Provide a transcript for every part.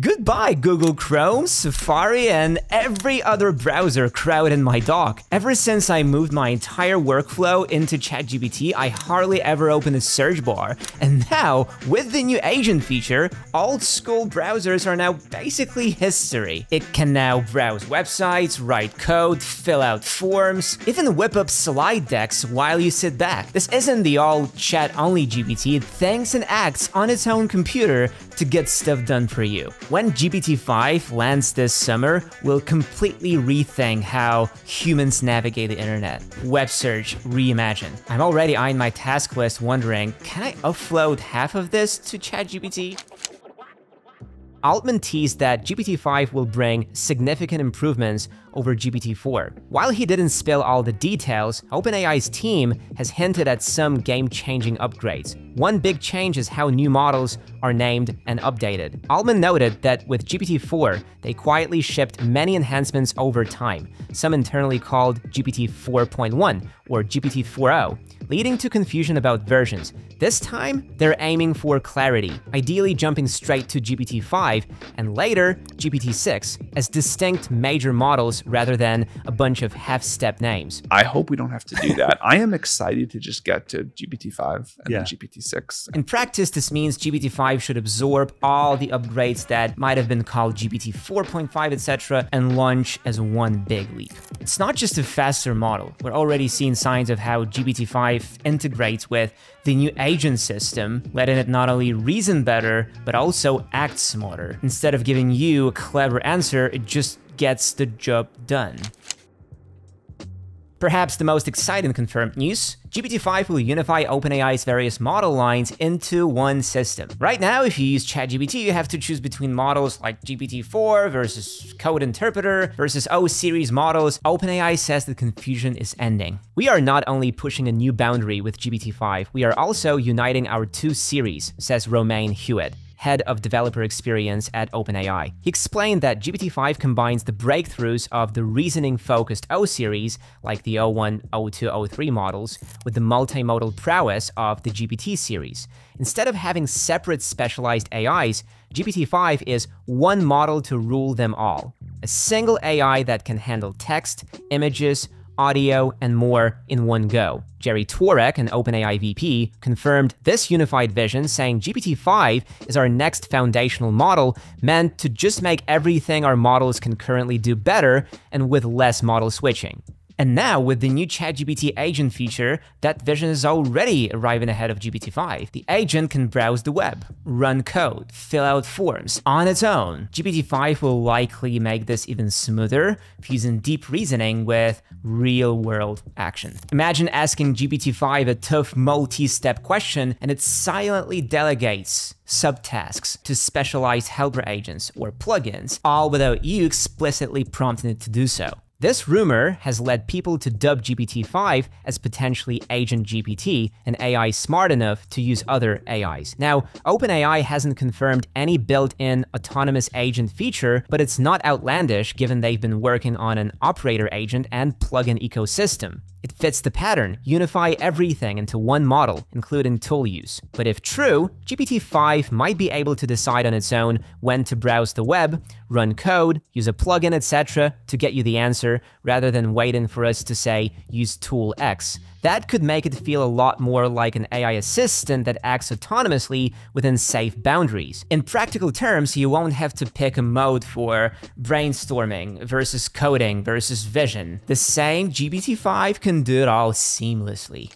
Goodbye, Google Chrome, Safari, and every other browser crowded in my dock. Ever since I moved my entire workflow into ChatGPT, I hardly ever open a search bar. And now, with the new agent feature, old school browsers are now basically history. It can now browse websites, write code, fill out forms, even whip up slide decks while you sit back. This isn't the all chat only GPT, it thinks and acts on its own computer to get stuff done for you. When GPT-5 lands this summer, we'll completely rethink how humans navigate the internet. Web search reimagined. I'm already eyeing my task list wondering, can I upload half of this to ChatGPT? Altman teased that GPT-5 will bring significant improvements over GPT-4. While he didn't spill all the details, OpenAI's team has hinted at some game-changing upgrades. One big change is how new models are named and updated. Altman noted that with GPT-4, they quietly shipped many enhancements over time, some internally called GPT 4.1 or GPT 4.0, leading to confusion about versions. This time, they're aiming for clarity, ideally jumping straight to GPT-5 and later GPT-6 as distinct major models rather than a bunch of half-step names. I hope we don't have to do that. I am excited to just get to GPT-5 and Yeah. GPT-6. In practice, this means GPT-5 should absorb all the upgrades that might have been called GPT 4.5, etc., and launch as one big leap. It's not just a faster model. We're already seeing signs of how GPT-5 integrates with the new agent system, letting it not only reason better, but also act smarter. Instead of giving you a clever answer, it just gets the job done. Perhaps the most exciting confirmed news, GPT-5 will unify OpenAI's various model lines into one system. Right now, if you use ChatGPT, you have to choose between models like GPT-4 versus Code Interpreter versus O-series models. OpenAI says the confusion is ending. We are not only pushing a new boundary with GPT-5, we are also uniting our two series, says Romain Huet head of developer experience at OpenAI. He explained that GPT-5 combines the breakthroughs of the reasoning-focused O series, like the O1, O2, O3 models, with the multimodal prowess of the GPT series. Instead of having separate specialized AIs, GPT-5 is one model to rule them all. A single AI that can handle text, images, audio, and more in one go. Jerry Tworek, an OpenAI VP, confirmed this unified vision, saying GPT-5 is our next foundational model meant to just make everything our models can currently do better and with less model switching. And now, with the new ChatGPT agent feature, that vision is already arriving ahead of GPT-5. The agent can browse the web, run code, fill out forms on its own. GPT-5 will likely make this even smoother, fusing deep reasoning with real-world action. Imagine asking GPT-5 a tough multi-step question and it silently delegates subtasks to specialized helper agents or plugins, all without you explicitly prompting it to do so. This rumor has led people to dub GPT-5 as potentially Agent GPT, an AI smart enough to use other AIs. Now, OpenAI hasn't confirmed any built-in autonomous agent feature, but it's not outlandish given they've been working on an operator agent and plugin ecosystem. It fits the pattern, unify everything into one model, including tool use. But if true, GPT-5 might be able to decide on its own when to browse the web, run code, use a plugin, etc. to get you the answer, rather than waiting for us to say, use tool X. That could make it feel a lot more like an AI assistant that acts autonomously within safe boundaries. In practical terms, you won't have to pick a mode for brainstorming versus coding versus vision. The same GPT-5 can do it all seamlessly.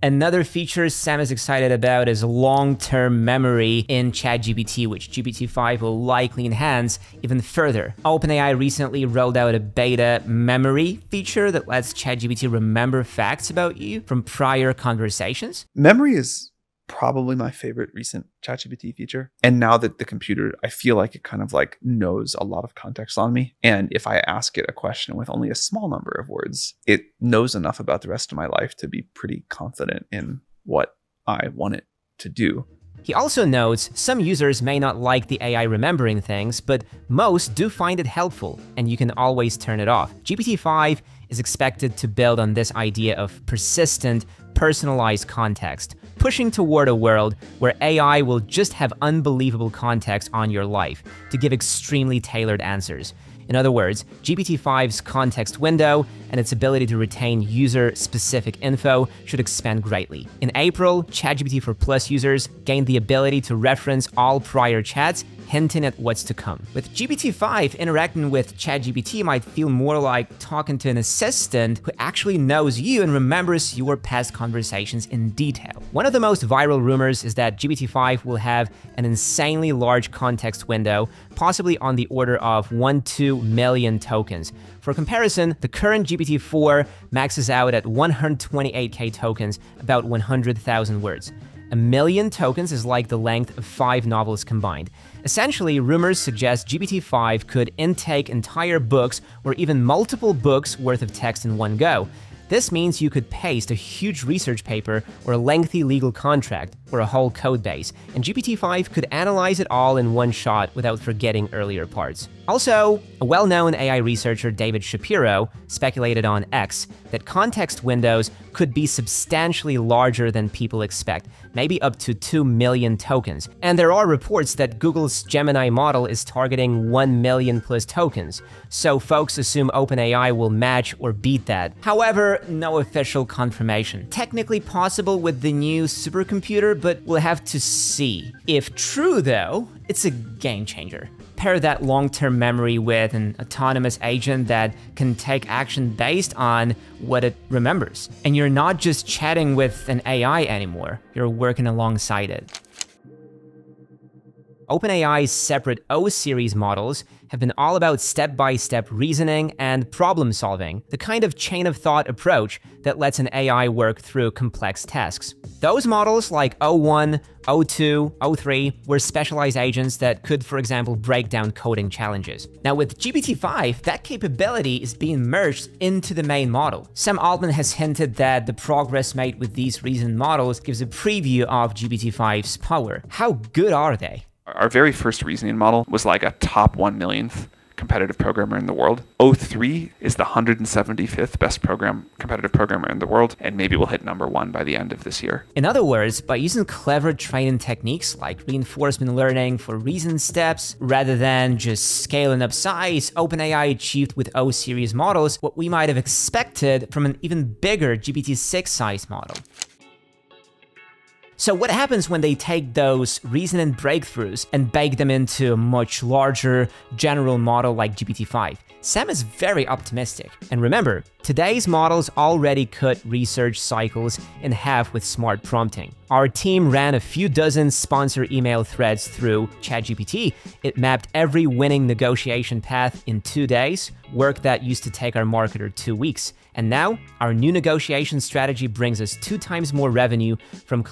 Another feature Sam is excited about is long-term memory in ChatGPT, which GPT-5 will likely enhance even further. OpenAI recently rolled out a beta memory feature that lets ChatGPT remember facts about you from prior conversations. Memory is probably my favorite recent ChatGPT feature. And now that the computer, I feel like it kind of like knows a lot of context on me. And if I ask it a question with only a small number of words, it knows enough about the rest of my life to be pretty confident in what I want it to do. He also notes some users may not like the AI remembering things, but most do find it helpful, and you can always turn it off. GPT-5 is expected to build on this idea of persistent, personalized context, pushing toward a world where AI will just have unbelievable context on your life to give extremely tailored answers. In other words, GPT-5's context window and its ability to retain user-specific info should expand greatly. In April, ChatGPT for Plus users gained the ability to reference all prior chats hinting at what's to come. With GPT-5, interacting with ChatGPT might feel more like talking to an assistant who actually knows you and remembers your past conversations in detail. One of the most viral rumors is that GPT-5 will have an insanely large context window, possibly on the order of 1-2 million tokens. For comparison, the current GPT-4 maxes out at 128k tokens, about 100,000 words. A million tokens is like the length of five novels combined. Essentially, rumors suggest GPT-5 could intake entire books or even multiple books worth of text in one go. This means you could paste a huge research paper or a lengthy legal contract or a whole code base, and GPT-5 could analyze it all in one shot without forgetting earlier parts. Also, a well-known AI researcher, David Shapiro, speculated on X that context windows could be substantially larger than people expect, maybe up to 2 million tokens. And there are reports that Google's Gemini model is targeting 1 million plus tokens, so folks assume OpenAI will match or beat that. However, no official confirmation. Technically possible with the new supercomputer, but we'll have to see. If true though, it's a game changer pair that long-term memory with an autonomous agent that can take action based on what it remembers. And you're not just chatting with an AI anymore, you're working alongside it. OpenAI's separate O-series models have been all about step-by-step reasoning and problem solving, the kind of chain of thought approach that lets an AI work through complex tasks. Those models like O1, O2, O3 were specialized agents that could, for example, break down coding challenges. Now with GPT-5, that capability is being merged into the main model. Sam Altman has hinted that the progress made with these reason models gives a preview of GPT-5's power. How good are they? our very first reasoning model was like a top 1 millionth competitive programmer in the world. O3 is the 175th best program competitive programmer in the world, and maybe we'll hit number one by the end of this year. In other words, by using clever training techniques like reinforcement learning for reason steps, rather than just scaling up size, OpenAI achieved with O series models what we might have expected from an even bigger GPT-6 size model. So what happens when they take those reasoning breakthroughs and bake them into a much larger general model like GPT-5? Sam is very optimistic. And remember, today's models already cut research cycles in half with smart prompting. Our team ran a few dozen sponsor email threads through ChatGPT. It mapped every winning negotiation path in two days, work that used to take our marketer two weeks. And now, our new negotiation strategy brings us two times more revenue from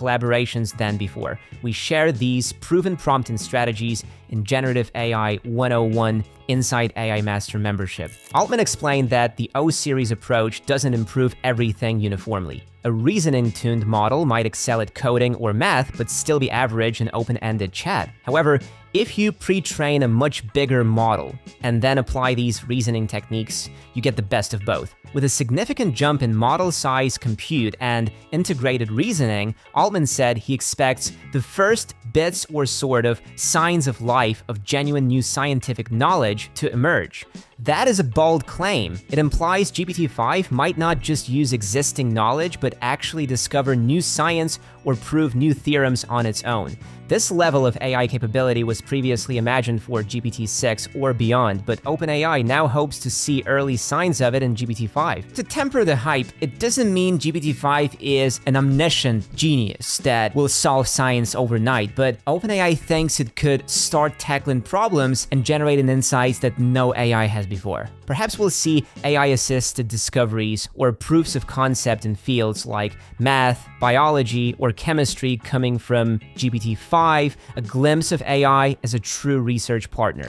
than before. We share these proven prompting strategies in Generative AI 101 Inside AI Master membership. Altman explained that the O series approach doesn't improve everything uniformly. A reasoning tuned model might excel at coding or math, but still be average in open ended chat. However, if you pre-train a much bigger model and then apply these reasoning techniques, you get the best of both. With a significant jump in model size compute and integrated reasoning, Altman said he expects the first bits or sort of signs of life of genuine new scientific knowledge to emerge. That is a bold claim. It implies GPT-5 might not just use existing knowledge, but actually discover new science or prove new theorems on its own. This level of AI capability was previously imagined for GPT-6 or beyond, but OpenAI now hopes to see early signs of it in GPT-5. To temper the hype, it doesn't mean GPT-5 is an omniscient genius that will solve science overnight, but OpenAI thinks it could start tackling problems and generating insights that no AI has before. Perhaps we'll see AI-assisted discoveries or proofs of concept in fields like math, biology, or chemistry coming from GPT-5, a glimpse of AI as a true research partner.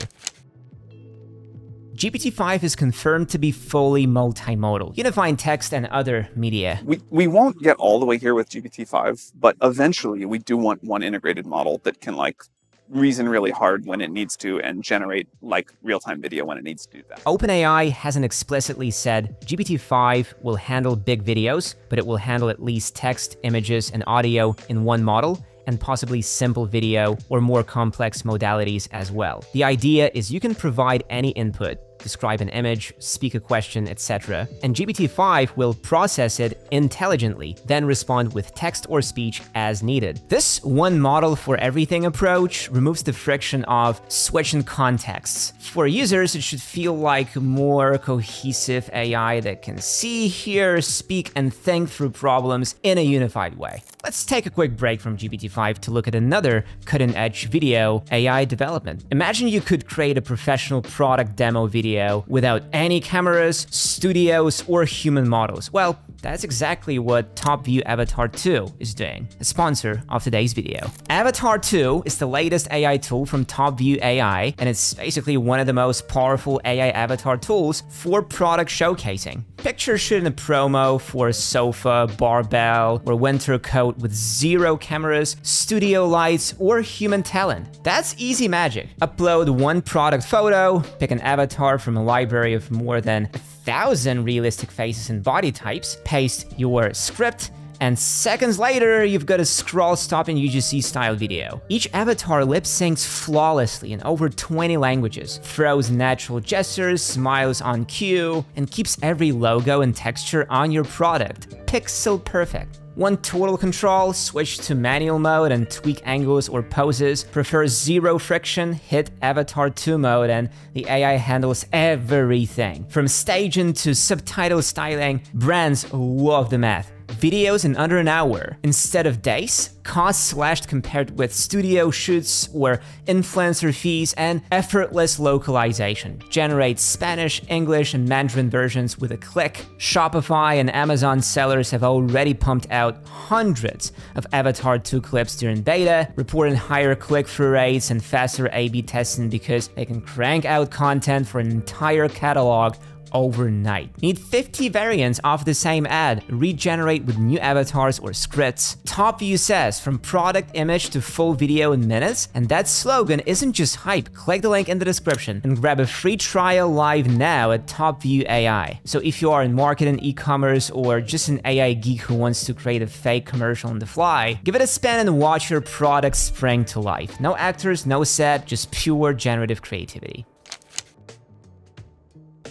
GPT-5 is confirmed to be fully multimodal, unifying text and other media. We, we won't get all the way here with GPT-5, but eventually we do want one integrated model that can like reason really hard when it needs to and generate like real-time video when it needs to do that. OpenAI hasn't explicitly said GPT-5 will handle big videos, but it will handle at least text, images, and audio in one model, and possibly simple video or more complex modalities as well. The idea is you can provide any input, describe an image, speak a question, etc. And GPT-5 will process it intelligently, then respond with text or speech as needed. This one model for everything approach removes the friction of switching contexts. For users, it should feel like more cohesive AI that can see, hear, speak, and think through problems in a unified way. Let's take a quick break from GPT-5 to look at another cutting-edge video AI development. Imagine you could create a professional product demo video without any cameras, studios, or human models. Well, that's exactly what TopView Avatar 2 is doing, a sponsor of today's video. Avatar 2 is the latest AI tool from TopView AI, and it's basically one of the most powerful AI avatar tools for product showcasing. Picture shoot in a promo for a sofa, barbell, or winter coat with zero cameras, studio lights, or human talent. That's easy magic. Upload one product photo, pick an avatar from a library of more than a thousand realistic faces and body types, paste your script, and seconds later, you've got a scroll stop in UGC style video. Each avatar lip syncs flawlessly in over 20 languages, throws natural gestures, smiles on cue, and keeps every logo and texture on your product pixel perfect. Want total control? Switch to manual mode and tweak angles or poses. Prefer zero friction? Hit Avatar 2 mode and the AI handles everything. From staging to subtitle styling, brands love the math videos in under an hour instead of days, cost slashed compared with studio shoots where influencer fees, and effortless localization. Generate Spanish, English, and Mandarin versions with a click. Shopify and Amazon sellers have already pumped out hundreds of Avatar 2 clips during beta, reporting higher click-through rates and faster A-B testing because they can crank out content for an entire catalog overnight. Need 50 variants of the same ad, regenerate with new avatars or scripts. TopView says from product image to full video in minutes, and that slogan isn't just hype. Click the link in the description and grab a free trial live now at TopView AI. So if you are in marketing, e-commerce, or just an AI geek who wants to create a fake commercial on the fly, give it a spin and watch your product spring to life. No actors, no set, just pure generative creativity.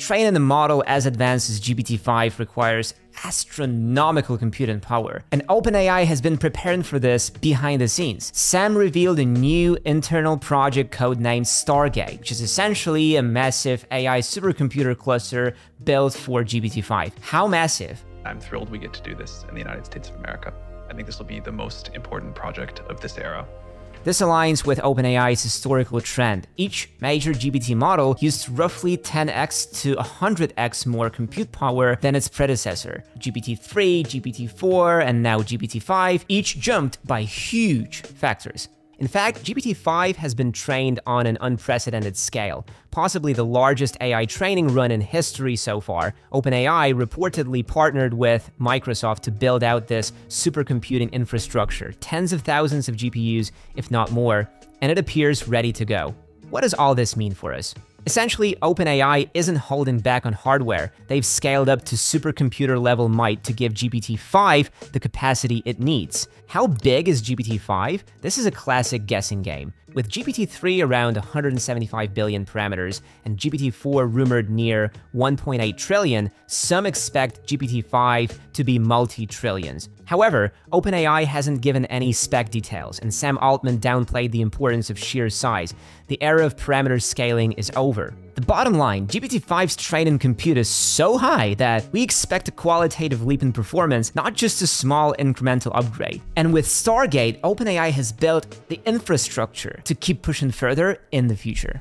Training the model as advanced as GPT-5 requires astronomical computing power, and OpenAI has been preparing for this behind the scenes. Sam revealed a new internal project codenamed Stargate, which is essentially a massive AI supercomputer cluster built for GPT-5. How massive? I'm thrilled we get to do this in the United States of America. I think this will be the most important project of this era. This aligns with OpenAI's historical trend. Each major GPT model used roughly 10x to 100x more compute power than its predecessor. GPT-3, GPT-4, and now GPT-5 each jumped by huge factors. In fact, GPT-5 has been trained on an unprecedented scale, possibly the largest AI training run in history so far. OpenAI reportedly partnered with Microsoft to build out this supercomputing infrastructure, tens of thousands of GPUs, if not more, and it appears ready to go. What does all this mean for us? Essentially, OpenAI isn't holding back on hardware. They've scaled up to supercomputer level might to give GPT-5 the capacity it needs. How big is GPT-5? This is a classic guessing game. With GPT-3 around 175 billion parameters and GPT-4 rumored near 1.8 trillion, some expect GPT-5 to be multi-trillions. However, OpenAI hasn't given any spec details, and Sam Altman downplayed the importance of sheer size. The era of parameter scaling is over. The bottom line, GPT-5's training compute is so high that we expect a qualitative leap in performance, not just a small incremental upgrade. And with Stargate, OpenAI has built the infrastructure to keep pushing further in the future.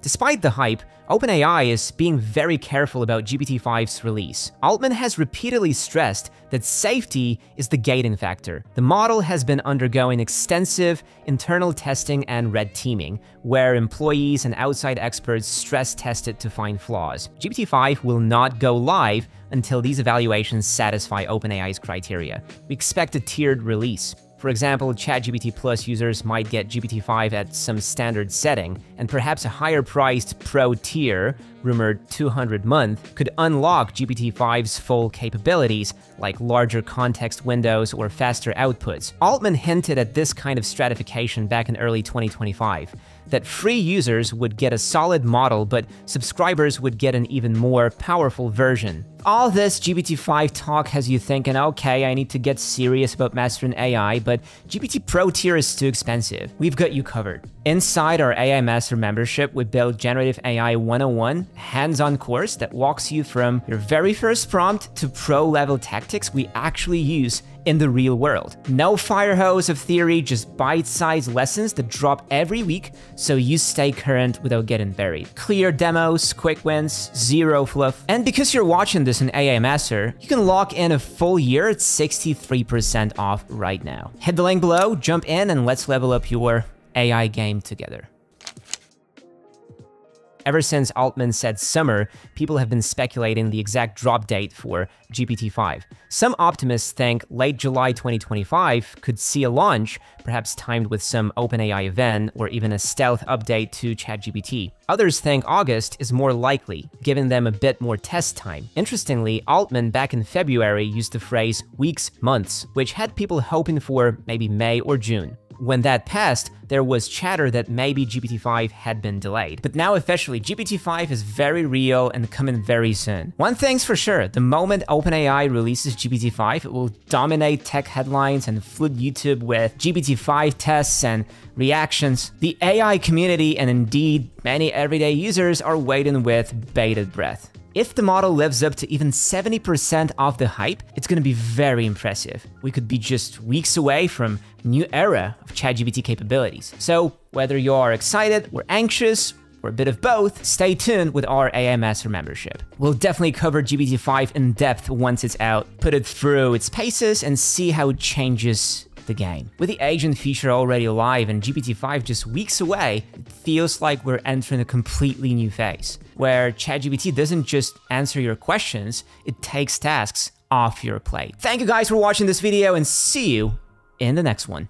Despite the hype, OpenAI is being very careful about GPT-5's release. Altman has repeatedly stressed that safety is the gating factor. The model has been undergoing extensive internal testing and red teaming, where employees and outside experts stress test it to find flaws. GPT-5 will not go live until these evaluations satisfy OpenAI's criteria. We expect a tiered release. For example, ChatGPT Plus users might get GPT-5 at some standard setting, and perhaps a higher-priced Pro tier, rumored 200 month, could unlock GPT-5's full capabilities, like larger context windows or faster outputs. Altman hinted at this kind of stratification back in early 2025, that free users would get a solid model, but subscribers would get an even more powerful version. All this GPT-5 talk has you thinking, okay, I need to get serious about mastering AI, but GPT Pro tier is too expensive. We've got you covered. Inside our AI Master membership, we build Generative AI 101, hands-on course that walks you from your very first prompt to pro-level tactics we actually use in the real world. No fire hose of theory, just bite-sized lessons that drop every week so you stay current without getting buried. Clear demos, quick wins, zero fluff. And because you're watching this in AI Master, you can lock in a full year at 63% off right now. Hit the link below, jump in, and let's level up your AI game together. Ever since Altman said summer, people have been speculating the exact drop date for GPT-5. Some optimists think late July 2025 could see a launch, perhaps timed with some OpenAI event or even a stealth update to ChatGPT. Others think August is more likely, giving them a bit more test time. Interestingly, Altman back in February used the phrase weeks, months, which had people hoping for maybe May or June. When that passed, there was chatter that maybe GPT-5 had been delayed. But now officially, GPT-5 is very real and coming very soon. One thing's for sure, the moment OpenAI releases GPT-5, it will dominate tech headlines and flood YouTube with GPT-5 tests and reactions. The AI community and indeed many everyday users are waiting with bated breath. If the model lives up to even 70% of the hype, it's gonna be very impressive. We could be just weeks away from new era of ChatGPT capabilities. So whether you are excited or anxious, or a bit of both, stay tuned with our AI Master membership. We'll definitely cover GPT-5 in depth once it's out, put it through its paces, and see how it changes the game. With the agent feature already live and GPT-5 just weeks away, it feels like we're entering a completely new phase, where ChatGPT doesn't just answer your questions, it takes tasks off your plate. Thank you guys for watching this video and see you in the next one.